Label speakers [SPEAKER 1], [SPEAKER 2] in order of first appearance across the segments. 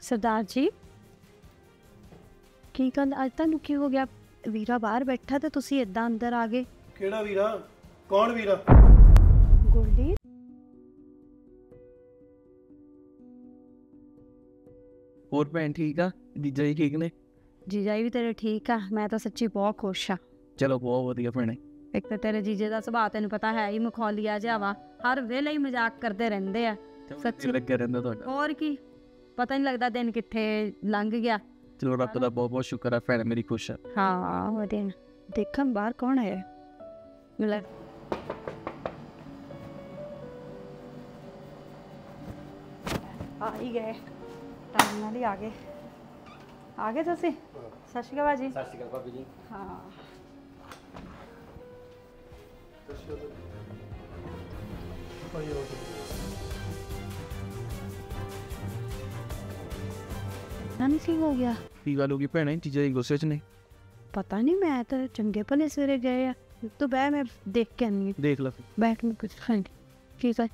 [SPEAKER 1] ਸਰਦਾਰ ਜੀ ਕੀ ਗੱਲ? ਅੱਜ ਤੁਹਾਨੂੰ ਕੀ ਹੋ ਗਿਆ? ਵੀਰਾ ਬਾਹਰ ਬੈਠਾ ਤੇ ਤੁਸੀਂ ਇਦਾਂ ਅੰਦਰ ਆ ਗਏ।
[SPEAKER 2] ਕਿਹੜਾ ਵੀਰਾ? ਕੌਣ ਵੀਰਾ?
[SPEAKER 1] ਗੋਲਡੀ
[SPEAKER 3] ਹੋਰ ਭੈਣ ਠੀਕ ਆ? ਜੀਜਾ ਜੀ ਠੀਕ ਨੇ?
[SPEAKER 1] ਜੀਜਾ ਜੀ ਵੀ ਤੇਰੇ ਠੀਕ ਆ। ਮੈਂ ਤਾਂ ਸੱਚੀ ਬਹੁਤ ਖੁਸ਼ ਆ।
[SPEAKER 3] ਚਲੋ ਬਹੁਤ ਵਧੀਆ ਭੈਣੇ।
[SPEAKER 1] ਇੱਕ ਤਾਂ ਤੇਰੇ ਜੀਜੇ ਦਾ ਸੁਭਾਅ ਤੈਨੂੰ ਪਤਾ ਹੈ ਹੀ ਮਖੌਲੀਆ ਜਿਹਾ ਵਾ। ਹਰ ਵੇਲੇ ਹੀ ਮਜ਼ਾਕ ਕਰਦੇ ਰਹਿੰਦੇ ਆ।
[SPEAKER 3] ਸੱਚੀ
[SPEAKER 1] ਸੱਚੀ।
[SPEAKER 3] ਲੱਗਿਆ ਰਹਿੰਦਾ ਤੁਹਾਡਾ?
[SPEAKER 1] ਹੋਰ ਕੀ? ਪਤਾ ਨਹੀਂ ਲੱਗਦਾ ਦਿਨ ਕਿੱਥੇ ਲੰਘ ਗਿਆ।
[SPEAKER 3] ਚਲੋ ਰੱਬ ਦਾ ਬਹੁਤ ਬਹੁਤ ਸ਼ੁਕਰ ਆ ਭੈਣ ਮੇਰੀ ਖੁਸ਼ ਆ।
[SPEAKER 1] ਹਾਂ ਵਧੀਆ ਦੇਖਾਂ ਬਾਹਰ ਕੌਣ ਹੈ ਮਿਲ ਆ ਹੀ ਗਏ। ਟਾਈਮ ਨਾਲ ਹੀ ਆ ਗਏ। ਆ ਗਏ ਤੁਸੀਂ? ਸਤਿ ਸ਼੍ਰੀ ਅਕਾਲ ਜੀ।
[SPEAKER 3] ਸਤਿ ਸ਼੍ਰੀ ਅਕਾਲ ਭਾਬੀ ਜੀ।
[SPEAKER 1] ਹਾਂ। ਕੀ ਹੋ ਗਿਆ
[SPEAKER 3] ਕੀ ਗੱਲ ਹੋ ਗਈ ਭੈਣੇ? ਜੀਜਾ ਜੀ ਗੁੱਸੇ 'ਚ ਨੇ।
[SPEAKER 1] ਪਤਾ ਨਹੀਂ ਮੈਂ ਤਾਂ ਚੰਗੇ ਭਲੇ ਸਵੇਰੇ ਗਏ ਆ। ਤੂੰ ਬਹਿ ਮੈਂ ਦੇਖ ਕੇ ਆਨੀ
[SPEAKER 3] ਦੇਖ ਲੈ ਫਿਰ।
[SPEAKER 1] ਬੈਠ ਮੈਂ ਕੁਝ ਖਾਂ ਕੀ ਕਰ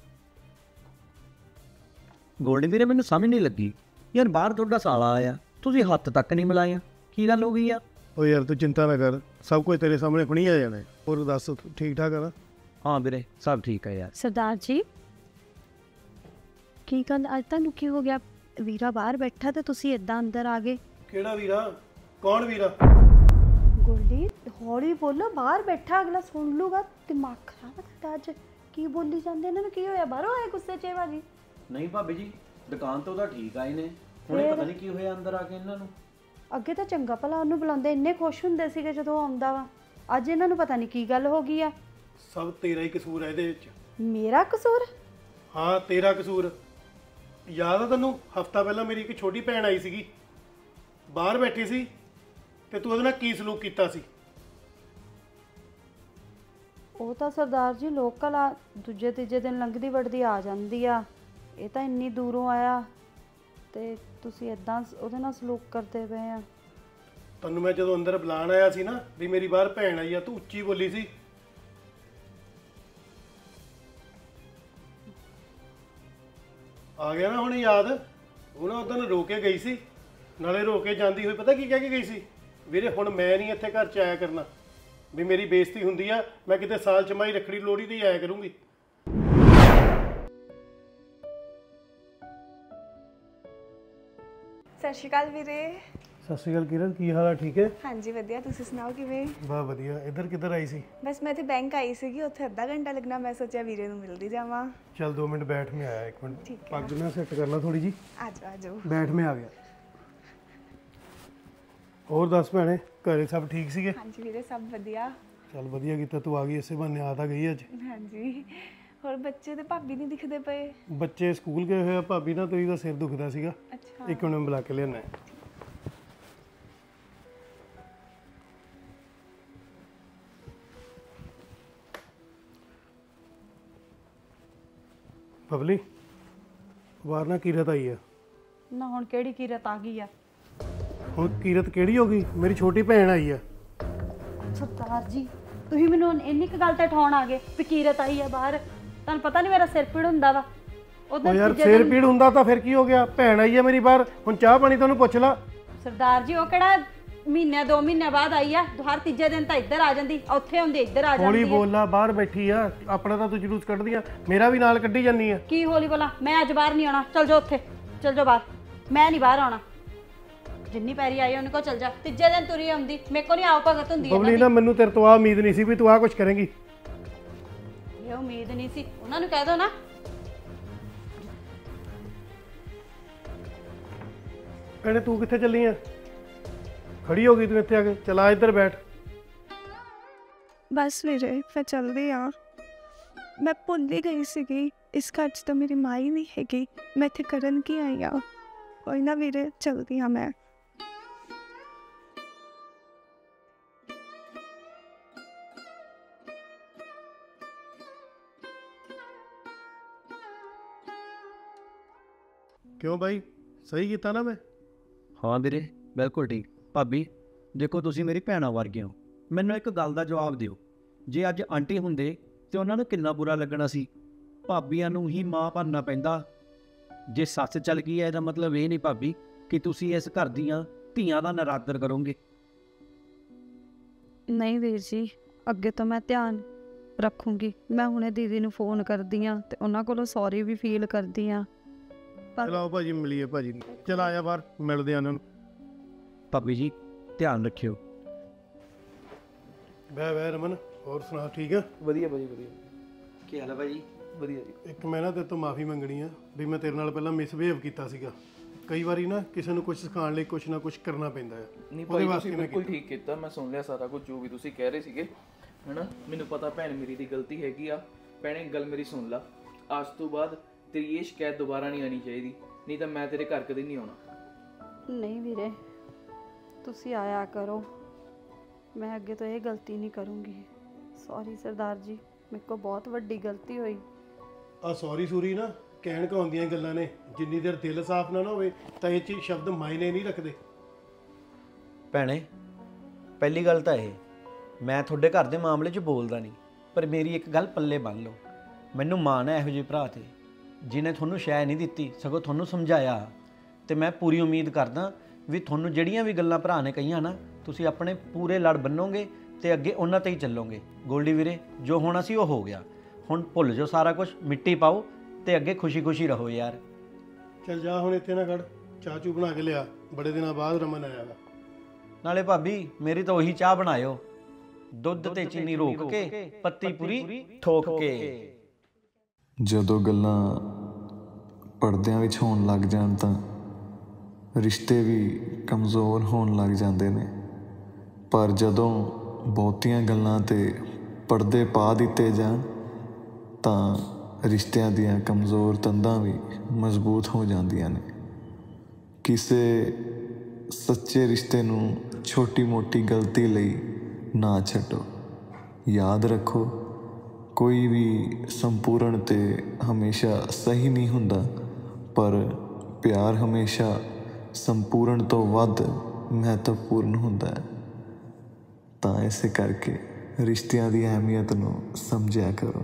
[SPEAKER 4] ਗੋਲਡੀ ਵੀਰੇ ਮੈਨੂੰ ਸਮਝ ਨਹੀਂ ਲੱਗੀ। ਯਾਰ ਬਾਹਰ ਤੁਹਾਡਾ ਸਾਲਾ ਆਇਆ। ਤੁਸੀਂ ਹੱਥ ਤੱਕ ਨਹੀਂ ਮਿਲਾਇਆ। ਕੀ ਗੱਲ ਹੋ ਗਈ ਆ?
[SPEAKER 2] ਓ ਯਾਰ ਤੂੰ ਚਿੰਤਾ ਨਾ ਕਰ। ਸਭ ਕੁਝ ਤੇਰੇ ਸਾਹਮਣੇ ਫਣੀ ਆ ਜਾਣਾ। ਹੈ। ਹੋਰ ਦੱਸ ਤੂੰ ਠੀਕ ਠਾਕ ਆ ਨਾ?
[SPEAKER 4] ਹਾਂ ਵੀਰੇ ਸਭ ਠੀਕ ਹੈ ਯਾਰ।
[SPEAKER 1] ਸਰਦਾਰ ਜੀ ਕੀ ਗੱਲ? ਅੱਜ ਤੁਹਾਨੂੰ ਕੀ ਹੋ ਗਿਆ? ਵੀਰਾ ਬਾਹਰ ਬੈਠਾ ਤੇ ਤੁਸੀਂ ਇਦਾਂ ਅੰਦਰ ਆ ਗਏ।
[SPEAKER 2] ਕਿਹੜਾ ਵੀਰਾ? ਕੌਣ ਵੀਰਾ?
[SPEAKER 1] ਗੋਲਡੀ ਹੌਲੀ ਬੋਲੋ ਬਾਹਰ ਬੈਠਾ ਅਗਲਾ ਸੁਣ ਲੂਗਾ। ਦਿਮਾਗ ਖਰਾਬ ਹੈ ਤੁਹਾਡਾ ਅੱਜ। ਕੀ ਬੋਲੀ ਜਾਂਦੇ ਇਹਨਾਂ ਨੂੰ ਕੀ ਹੋਇਆ? ਬਾਹਰੋਂ ਆਏ ਗੁੱਸੇ 'ਚ ਭਾਜੀ
[SPEAKER 4] ਨਹੀਂ ਭਾਬੀ ਜੀ ਦੁਕਾਨ ਤੋਂ ਤਾਂ ਠੀਕ ਆਏ ਨੇ ਹੁਣੇ ਪਤਾ ਨਹੀਂ ਕੀ ਹੋਇਆ ਅੰਦਰ ਆ ਕੇ ਇਹਨਾਂ ਨੂੰ।
[SPEAKER 1] ਅੱਗੇ ਤਾਂ ਚੰਗਾ ਭਲਾ ਉਹਨੂੰ ਬੁਲਾਉਂਦੇ ਇੰਨੇ ਖੁਸ਼ ਹੁੰਦੇ ਸੀਗੇ ਜਦੋਂ ਆਉਂਦਾ ਵਾ। ਅੱਜ ਇਹਨਾਂ ਨੂੰ ਪਤਾ ਨਹੀਂ ਕੀ ਗੱਲ ਹੋ ਗਈ ਆ।
[SPEAKER 2] ਸਭ ਤੇਰਾ ਹੀ ਕਸੂਰ ਹੈ ਇਹਦੇ ਵਿੱਚ।
[SPEAKER 1] ਮੇਰਾ ਕਸੂਰ?
[SPEAKER 2] ਹਾਂ ਤੇਰਾ ਕਸੂਰ। ਯਾਦ ਆ ਤੈਨੂੰ? ਹਫਤਾ ਪਹਿਲਾਂ ਮੇਰੀ ਇੱਕ ਛੋਟੀ ਭੈਣ ਆਈ ਸੀਗੀ। ਬਾਹਰ ਬੈਠੀ ਸੀ ਤੇ ਤੂੰ ਉਹਦੇ ਨਾਲ ਕੀ ਸਲੂਕ ਕੀਤਾ ਸੀ?
[SPEAKER 1] ਉਹ ਤਾਂ ਸਰਦਾਰ ਜੀ ਲੋਕਲ ਆ ਦੂਜੇ ਤੀਜੇ ਦਿਨ ਲੰਘਦੀ ਵੜਦੀ ਆ ਜਾਂਦੀ ਆ। ਇਹ ਤਾਂ ਇੰਨੀ ਦੂਰੋਂ ਆਇਆ ਤੇ ਤੁਸੀਂ ਇਦਾਂ ਉਹਦੇ ਨਾਲ ਸਲੂਕ ਕਰਦੇ ਪਏ ਆ।
[SPEAKER 2] ਤੈਨੂੰ ਮੈਂ ਜਦੋਂ ਅੰਦਰ ਬੁਲਾਣ ਆਇਆ ਸੀ ਨਾ ਵੀ ਮੇਰੀ ਬਾਹਰ ਭੈਣ ਆਈ ਆ ਤੂੰ ਉੱਚੀ ਬੋਲੀ ਸੀ। ਆ ਗਿਆ ਨਾ ਹੁਣ ਯਾਦ, ਉਹ ਨਾ ਉਦੋਂ ਰੋ ਕੇ ਗਈ ਸੀ। ਨਾਲੇ ਰੋ ਕੇ ਜਾਂਦੀ ਹੋਈ, ਪਤਾ ਕੀ ਕਹਿ ਕੇ ਗਈ ਸੀ? ਵੀਰੇ, ਹੁਣ ਮੈਂ ਨਹੀਂ ਇੱਥੇ ਘਰ ਚ ਆਇਆ ਕਰਨਾ। ਵੀ ਮੇਰੀ ਬੇਇੱਜ਼ਤੀ ਹੁੰਦੀ ਆ, ਮੈਂ ਕਿਤੇ ਸਾਲ ਚ ਮਾਈ ਰੱਖੜੀ ਲੋੜੀ ਤੇ ਆਇਆ ਕਰੂੰਗੀ।
[SPEAKER 5] ਸਤਿ ਸ਼੍ਰੀ ਅਕਾਲ ਵੀਰੇ।
[SPEAKER 2] ਸਤਿ ਸ਼੍ਰੀ ਅਕਾਲ ਕਿਰਨ ਕੀ ਹਾਲ ਆ? ਠੀਕ ਹੈ?
[SPEAKER 5] ਹਾਂਜੀ ਵਧੀਆ। ਤੁਸੀਂ ਸੁਣਾਓ ਕਿਵੇਂ?
[SPEAKER 2] ਵਾਹ ਵਧੀਆ। ਇੱਧਰ ਕਿੱਧਰ ਆਈ ਸੀ?
[SPEAKER 5] ਬਸ ਮੈਂ ਇੱਥੇ ਬੈਂਕ ਆਈ ਸੀਗੀ। ਉੱਥੇ ਅੱਧਾ ਘੰਟਾ ਲੱਗਣਾ। ਮੈਂ ਸੋਚਿਆ ਵੀਰੇ ਨੂੰ ਮਿਲਦੀ ਜਾਵਾਂ।
[SPEAKER 2] ਚੱਲ 2 ਮਿੰਟ ਬੈਠ ਮੈਂ ਆਇਆ ਇੱਕ ਮਿੰਟ।
[SPEAKER 5] ਠੀਕ ਹੈ।
[SPEAKER 2] ਪੱਗ ਨਾ ਸੈੱਟ ਕਰਨਾ ਥੋੜੀ ਜੀ।
[SPEAKER 5] ਆ ਜਾਓ ਆ ਜਾਓ।
[SPEAKER 2] ਬੈਠ ਮੈਂ ਆ ਗਿਆ। ਹੋਰ ਦੱਸ ਭੈਣੇ ਘਰੇ ਸਭ ਠੀਕ ਸੀਗੇ?
[SPEAKER 5] ਹਾਂਜੀ ਵੀਰੇ ਸਭ ਵਧੀਆ।
[SPEAKER 2] ਚੱਲ ਵਧੀਆ ਕੀਤਾ। ਤੂੰ ਆ ਗਈ ਇਸੇ ਬਹਾਨੇ ਆ ਤਾਂ ਗਈ ਅੱਜ।
[SPEAKER 5] ਹਾਂਜੀ। ਹੋਰ ਬੱਚੇ ਤੇ ਭਾਬੀ ਨਹੀਂ ਦਿਖਦੇ ਪਏ?
[SPEAKER 2] ਬੱਚੇ ਸਕੂਲ ਗਏ ਹੋਏ ਆ। ਭਾਬੀ ਨਾਲ ਤੇਰੀ ਦਾ ਸਿਰ ਦੁਖਦਾ ਸੀਗਾ।
[SPEAKER 5] ਅੱਛਾ।
[SPEAKER 2] ਇੱਕ ਮਿੰਟ ਬੁਲਾ ਕੇ ਲਿਆਣਾ ਬਬਲੀ ਵਾਰਨਾ ਕੀਰਤ ਆਈ ਆ।
[SPEAKER 1] ਨਾ ਹੁਣ ਕਿਹੜੀ ਕੀਰਤ ਆ ਗਈ ਆ?
[SPEAKER 2] ਹੁਣ ਕੀਰਤ ਕਿਹੜੀ ਹੋ ਗਈ? ਮੇਰੀ ਛੋਟੀ ਭੈਣ ਆਈ ਆ।
[SPEAKER 1] ਸਰਦਾਰ ਜੀ ਤੁਸੀਂ ਮੈਨੂੰ ਇੰਨੀ ਕੁ ਗੱਲ ਤੇ ਠਾਉਣ ਆ ਗਏ ਵੀ ਕੀਰਤ ਆਈ ਆ ਬਾਹਰ। ਤੁਹਾਨੂੰ ਪਤਾ ਨਹੀਂ ਮੇਰਾ ਸਿਰ ਪੀੜ ਹੁੰਦਾ ਵਾ।
[SPEAKER 2] ਉਹ
[SPEAKER 1] ਉਦੋਂ
[SPEAKER 2] ਯਾਰ ਸਿਰ ਪੀੜ ਹੁੰਦਾ ਤਾਂ ਫਿਰ ਕੀ ਹੋ ਗਿਆ? ਭੈਣ ਆਈ ਆ ਮੇਰੀ ਬਾਹਰ। ਹੁਣ ਚਾਹ ਪਾਣੀ ਤੁਹਾਨੂੰ ਪੁੱਛ ਲਾ।
[SPEAKER 1] ਸਰਦਾਰ ਜੀ ਉਹ ਕਿਹੜਾ ਮਹੀਨੇ ਦੋ ਮਹੀਨੇ ਬਾਅਦ ਆਈ ਆ ਹਰ ਤੀਜੇ ਦਿਨ ਤਾਂ ਇੱਧਰ ਆ ਜਾਂਦੀ ਉੱਥੇ ਹੁੰਦੀ ਇੱਧਰ ਆ
[SPEAKER 2] ਹੌਲੀ
[SPEAKER 1] ਜਾਂਦੀ ਆ।
[SPEAKER 2] ਬੋਲ ਬਾਹਰ ਬੈਠੀ ਆ ਆਪਣਾ ਤਾਂ ਤੂੰ ਜਲੂਸ ਕੱਢਦੀ ਆ ਮੇਰਾ ਵੀ ਨਾਲ ਕੱਢੀ ਜਾਨੀ ਆ।
[SPEAKER 1] ਕੀ ਹੌਲੀ ਬੋਲਾ ਮੈਂ ਅੱਜ ਬਾਹਰ ਨਹੀਂ ਆਉਣਾ ਚਲ ਜਾ ਉੱਥੇ ਚਲ ਜਾ ਬਾਹਰ ਮੈਂ ਨਹੀਂ ਬਾਹਰ ਆਉਣਾ। ਜਿੰਨੀ ਪੈਰੀ ਆਈ ਉਹਨੇ ਕੋ ਚਲ ਜਾ ਤੀਜੇ ਦਿਨ ਤੁਰੀ ਆਉਂਦੀ ਮੇਰੇ ਕੋ ਨਹੀਂ ਆਉ ਭਗਤ ਹੁੰਦੀ
[SPEAKER 2] ਬਬਲੀ ਨਾ ਮੈਨੂੰ ਤੇਰੇ ਤੋਂ ਆ ਉਮੀਦ ਨਹੀਂ ਸੀ ਵੀ ਤੂੰ ਆ ਕੁਝ ਕਰੇਂਗੀ।
[SPEAKER 1] ਇਹ ਉਮੀਦ ਨਹੀਂ ਸੀ ਉਹਨਾਂ ਨੂੰ ਕਹਿ ਦੋ ਨਾ।
[SPEAKER 2] ਭੈਣੇ ਤੂੰ ਕਿੱਥੇ ਚੱਲੀ ਆ? ਖੜੀ ਹੋ ਗਈ ਤੂੰ ਇੱਥੇ ਆ ਕੇ ਚਲਾ ਇੱਧਰ ਬੈਠ।
[SPEAKER 5] ਬਸ ਵੀਰੇ ਮੈਂ ਚੱਲਦੀ ਆ ਮੈਂ ਭੁੱਲ ਹੀ ਗਈ ਸੀਗੀ ਇਸ ਘਰ 'ਚ ਤਾਂ ਮੇਰੀ ਮਾਂ ਹੀ ਨਹੀਂ ਹੈਗੀ। ਮੈਂ ਇੱਥੇ ਕਰਨ ਕੀ ਆਈ ਆ ਕੋਈ ਨਾ ਵੀਰੇ ਚੱਲਦੀ ਆ ਮੈਂ।
[SPEAKER 2] ਕਿਉਂ ਬਾਈ? ਸਹੀ ਕੀਤਾ ਨਾ ਮੈਂ?
[SPEAKER 4] ਹਾਂ ਵੀਰੇ ਬਿਲਕੁਲ ਠੀਕ। ਭਾਬੀ ਦੇਖੋ ਤੁਸੀਂ ਮੇਰੀ ਭੈਣਾਂ ਵਰਗੇ ਹੋ। ਮੈਨੂੰ ਇੱਕ ਗੱਲ ਦਾ ਜਵਾਬ ਦਿਓ। ਜੇ ਅੱਜ ਆਂਟੀ ਹੁੰਦੇ ਤੇ ਉਹਨਾਂ ਨੂੰ ਕਿੰਨਾ ਬੁਰਾ ਲੱਗਣਾ ਸੀ? ਭਾਬੀਆਂ ਨੂੰ ਹੀ ਮਾਂ ਬਣਨਾ ਪੈਂਦਾ। ਜੇ ਸੱਸ ਚੱਲ ਗਈ ਹੈ ਇਹਦਾ ਮਤਲਬ ਇਹ ਨਹੀਂ ਭਾਬੀ
[SPEAKER 6] ਕਿ ਤੁਸੀਂ ਇਸ ਘਰ ਦੀਆਂ ਧੀਆਂ ਦਾ ਨਰਾਦਰ ਕਰੋਗੇ।
[SPEAKER 1] ਨਹੀਂ ਵੀਰ ਜੀ ਅੱਗੇ ਤੋਂ ਮੈਂ ਧਿਆਨ ਰੱਖੂੰਗੀ। ਮੈਂ ਹੁਣੇ ਦੀਦੀ ਨੂੰ ਫੋਨ ਕਰਦੀ ਆ ਤੇ ਉਹਨਾਂ ਕੋਲੋਂ ਸੌਰੀ ਵੀ ਫੀਲ ਕਰਦੀ ਆ
[SPEAKER 2] ਚਲੋ ਭਾਜੀ ਮਿਲੀਏ ਭਾਜੀ। ਚਲ ਆਇਆ ਬਾਹਰ ਮਿਲਦੇ ਆ ਉਹਨਾਂ ਨੂੰ।
[SPEAKER 6] ਭਾਬੀ ਜੀ ਧਿਆਨ ਰੱਖਿਓ।
[SPEAKER 2] ਬੈ ਬੈ ਰਮਨ ਹੋਰ ਸੁਣਾ ਠੀਕ ਆ?
[SPEAKER 3] ਵਧੀਆ ਭਾਜੀ ਵਧੀਆ।
[SPEAKER 6] ਕੀ ਹਾਲ ਹੈ ਭਾਈ
[SPEAKER 3] ਵਧੀਆ ਜੀ।
[SPEAKER 2] ਇੱਕ ਮੈਂ ਨਾ ਤੇਰੇ ਤੋਂ ਮਾਫੀ ਮੰਗਣੀ ਆ ਵੀ ਮੈਂ ਤੇਰੇ ਨਾਲ ਪਹਿਲਾਂ ਮਿਸਬਿਹੇਵ ਕੀਤਾ ਸੀਗਾ। ਕਈ ਵਾਰੀ ਨਾ ਕਿਸੇ ਨੂੰ ਕੁਝ ਸਿਖਾਉਣ ਲਈ ਕੁਝ ਨਾ ਕੁਝ ਕਰਨਾ ਪੈਂਦਾ ਹੈ
[SPEAKER 3] ਨਹੀਂ
[SPEAKER 2] ਉਹਦੇ
[SPEAKER 3] ਭਾਈ
[SPEAKER 2] ਵਾਸਤੇ
[SPEAKER 3] ਤੁਸੀਂ
[SPEAKER 2] ਮੈਂ
[SPEAKER 3] ਬਿਲਕੁਲ ਠੀਕ ਕੀਤਾ ਮੈਂ ਸੁਣ ਲਿਆ ਸਾਰਾ ਕੁਝ ਜੋ ਵੀ ਤੁਸੀਂ ਕਹਿ ਰਹੇ ਸੀਗੇ। ਹਨਾ? ਮੈਨੂੰ ਪਤਾ ਭੈਣ ਮੇਰੀ ਦੀ ਗਲਤੀ ਹੈਗੀ ਆ। ਭੈਣੇ ਗੱਲ ਮੇਰੀ ਸੁਣ ਲਾ। ਅੱਜ ਤੋਂ ਬਾਅਦ ਤੇਰੀ ਇਹ ਸ਼ਿਕਾਇਤ ਦੁਬਾਰਾ ਨਹੀਂ ਆਣੀ ਚਾਹੀਦੀ। ਨਹੀਂ ਤਾਂ ਮੈਂ ਤੇਰੇ ਘਰ ਕਦੇ ਨਹੀਂ ਆਉਣਾ।
[SPEAKER 1] ਨਹੀਂ ਵੀਰੇ ਤੁਸੀਂ ਆਇਆ ਕਰੋ। ਮੈਂ ਅੱਗੇ ਤੋਂ ਇਹ ਗਲਤੀ ਨਹੀਂ ਕਰੂੰਗੀ। ਸੌਰੀ ਸਰਦਾਰ ਜੀ ਮੇਰੇ ਕੋਲ ਬਹੁਤ ਵੱਡੀ ਗਲਤੀ ਹੋਈ।
[SPEAKER 2] ਆ ਸੌਰੀ ਸੂਰੀ ਨਾ ਕਹਿਣ ਕਹਾਉਂਦੀਆਂ ਗੱਲਾਂ ਨੇ? ਜਿੰਨੀ ਦੇਰ ਦਿਲ ਸਾਫ਼ ਨਾ ਨਾ ਹੋਵੇ ਤਾਂ ਇਹ ਚੀਜ਼ ਸ਼ਬਦ ਮਾਇਨੇ ਨਹੀਂ ਰੱਖਦੇ।
[SPEAKER 4] ਭੈਣੇ ਪਹਿਲੀ ਗੱਲ ਤਾਂ ਇਹ ਮੈਂ ਤੁਹਾਡੇ ਘਰ ਦੇ ਮਾਮਲੇ 'ਚ ਬੋਲਦਾ ਨਹੀਂ ਪਰ ਮੇਰੀ ਇੱਕ ਗੱਲ ਪੱਲੇ ਬੰਨ ਲਓ। ਮੈਨੂੰ ਮਾਣ ਹੈ ਇਹੋ ਜਿਹੇ ਭਰਾ ਤੇ ਜਿਨੇ ਤੁਹਾਨੂੰ ਸ਼ੈ ਨਹੀਂ ਦਿੱਤੀ ਸਗੋਂ ਤੁਹਾਨੂੰ ਸਮਝਾਇਆ। ਤੇ ਮੈਂ ਪੂਰੀ ਉਮੀਦ ਕਰਦਾ ਵੀ ਤੁਹਾਨੂੰ ਜਿਹੜੀਆਂ ਵੀ ਗੱਲਾਂ ਭਰਾ ਨੇ ਕਹੀਆਂ ਨਾ ਤੁਸੀਂ ਆਪਣੇ ਪੂਰੇ ਲੜ ਬੰਨੋਗੇ ਤੇ ਅੱਗੇ ਉਹਨਾਂ ਤੇ ਹੀ ਚੱਲੋਗੇ। ਗੋਲਡੀ ਵੀਰੇ ਜੋ ਹੋਣਾ ਸੀ ਉਹ ਹੋ ਗਿਆ। ਹੁਣ ਭੁੱਲ ਜਾਓ ਸਾਰਾ ਕੁਝ ਮਿੱਟੀ ਪਾਓ ਤੇ ਅੱਗੇ ਖੁਸ਼ੀ-ਖੁਸ਼ੀ ਰਹੋ ਯਾਰ।
[SPEAKER 2] ਚੱਲ ਜਾ ਹੁਣ ਇੱਥੇ ਨਾ ਖੜ ਚਾਹ ਚੂ ਬਣਾ ਕੇ ਲਿਆ ਬੜੇ ਦਿਨਾਂ ਬਾਅਦ ਰਮਨ ਆਇਆ ਵਾ।
[SPEAKER 4] ਨਾਲੇ ਭਾਬੀ ਮੇਰੀ ਤਾਂ ਉਹੀ ਚਾਹ ਬਣਾਇਓ। ਦੁੱਧ ਤੇ ਚੀਨੀ ਰੋਕ ਕੇ ਪੱਤੀ ਪੂਰੀ ਠੋਕ ਕੇ।
[SPEAKER 7] ਜਦੋਂ ਗੱਲਾਂ ਪਰਦਿਆਂ ਵਿੱਚ ਹੋਣ ਲੱਗ ਜਾਣ ਤਾਂ ਰਿਸ਼ਤੇ ਵੀ ਕਮਜ਼ੋਰ ਹੋਣ ਲੱਗ ਜਾਂਦੇ ਨੇ। ਪਰ ਜਦੋਂ ਬਹੁਤੀਆਂ ਗੱਲਾਂ ਤੇ ਪਰਦੇ ਪਾ ਦਿੱਤੇ ਜਾਣ, ਤਾਂ ਰਿਸ਼ਤਿਆਂ ਦੀਆਂ ਕਮਜ਼ੋਰ ਤੰਦਾਂ ਵੀ ਮਜ਼ਬੂਤ ਹੋ ਜਾਂਦੀਆਂ ਨੇ। ਕਿਸੇ ਸੱਚੇ ਰਿਸ਼ਤੇ ਨੂੰ ਛੋਟੀ-ਮੋਟੀ ਗਲਤੀ ਲਈ ਨਾ ਛੱਡੋ। ਯਾਦ ਰੱਖੋ, ਕੋਈ ਵੀ ਸੰਪੂਰਨ ਤੇ ਹਮੇਸ਼ਾ ਸਹੀ ਨਹੀਂ ਹੁੰਦਾ, ਪਰ ਪਿਆਰ ਹਮੇਸ਼ਾ ਸੰਪੂਰਨ ਤੋਂ ਵੱਧ ਮਹੱਤਵਪੂਰਨ ਹੁੰਦਾ ਹੈ। ਤਾਂ ਇਸੇ ਕਰਕੇ ਰਿਸ਼ਤਿਆਂ ਦੀ ਅਹਿਮੀਅਤ ਨੂੰ ਸਮਝਿਆ ਕਰੋ।